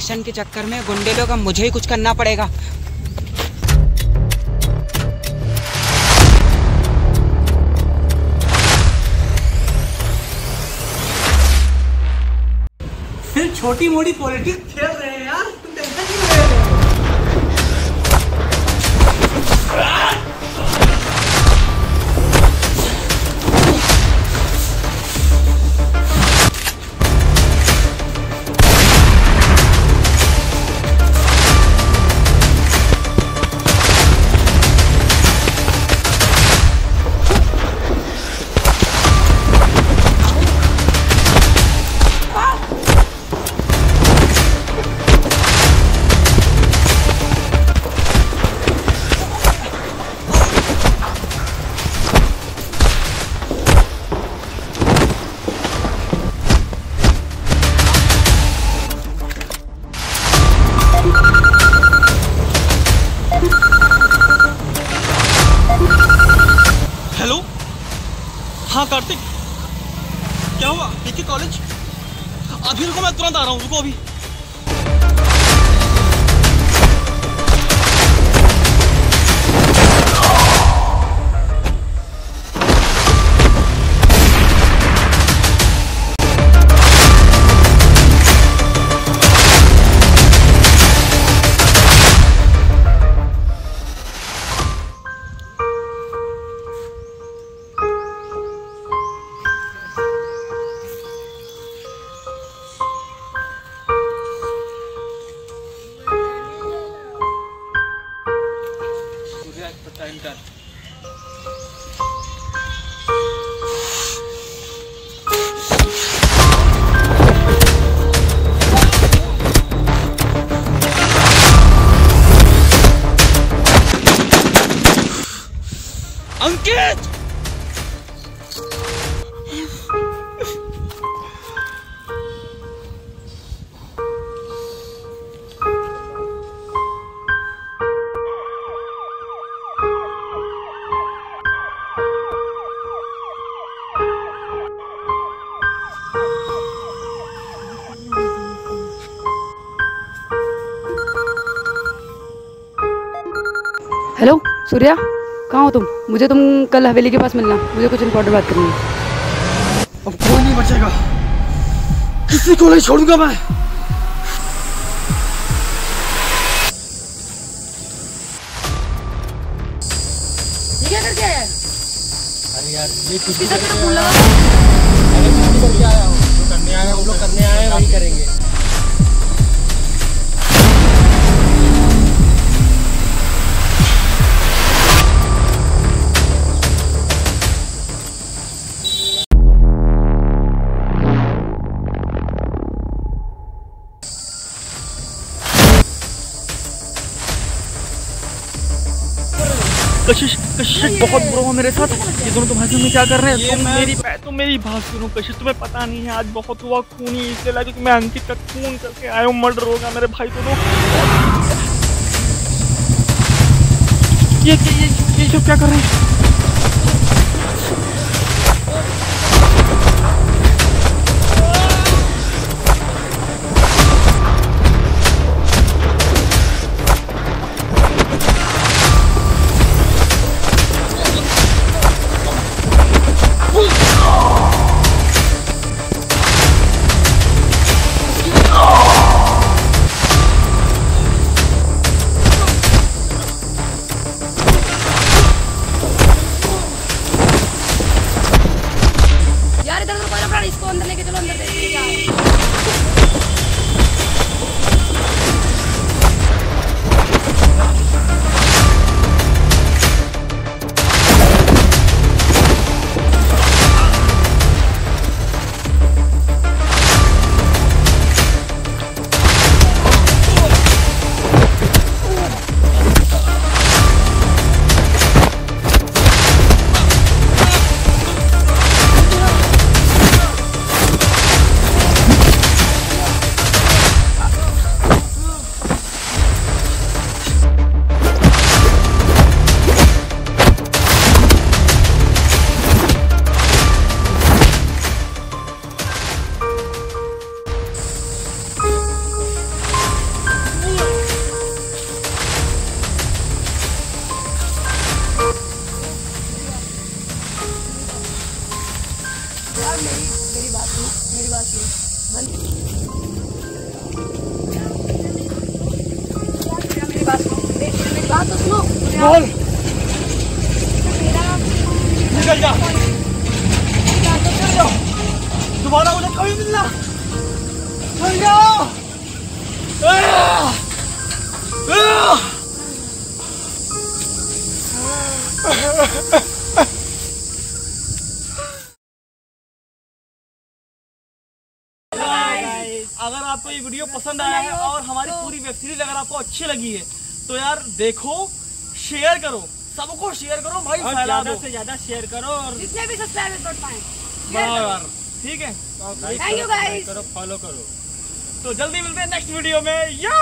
Election के चक्कर में गुंडे लोग, अब मुझे ही कुछ करना पड़ेगा। फिर छोटी मोटी पॉलिटिक्स खेल हेलो? हाँ कार्तिक। क्या हुआ? देखिए कॉलेज? अभी रुको, मैं तुरंत आ रहा हूँ, रुको अभी। टाइम का अंकित हेलो सूर्या कहाँ हो तुम? मुझे तुम कल हवेली के पास मिलना। मुझे कुछ इंपॉर्टेंट बात करनी है। अब कोई नहीं बचेगा। किसी को नहीं छोड़ूँगा मैं। ये क्या करके आया? अरे यार ये कुछ तेरा करके आया हूँ। जो करने वो लोग करने आए हैं, वही करेंगे। कशिश कशिश बहुत बुरा हुआ मेरे साथ ये दोनों तुम्हारे सामने क्या कर रहे हैं तुम मेरी तुम मेरी बात सुनो कशिश तुम्हें पता नहीं है आज बहुत हुआ खून ही इसलिए लगा कि मैं अंकित का खून करके आया हूँ मर्डर होगा मेरे भाई को तो ये ये, ये जो क्या कर रहे हैं इसको अंदर लेके चलो अंदर देखते मेरी मेरी बात सुनो मेरी बात सुनो यार, मेरी बात सुनो मेरी मेरी बात तो सुनो बोल मेरा निकल जा बात तो सुन लो दोबारा मुझे कभी मिलना चल जाओ आह! अगर आपको ये वीडियो पसंद आया है और हमारी पूरी वेब सीरीज़ अगर आपको अच्छी लगी है तो यार देखो शेयर करो। सबको शेयर करो भाई फैला दो। से ज़्यादा शेयर करो और जितने भी सब्सक्राइबर कर पाए। यार ठीक है? थैंक यू गाइस करो फॉलो करो तो जल्दी मिलते हैं नेक्स्ट वीडियो में। या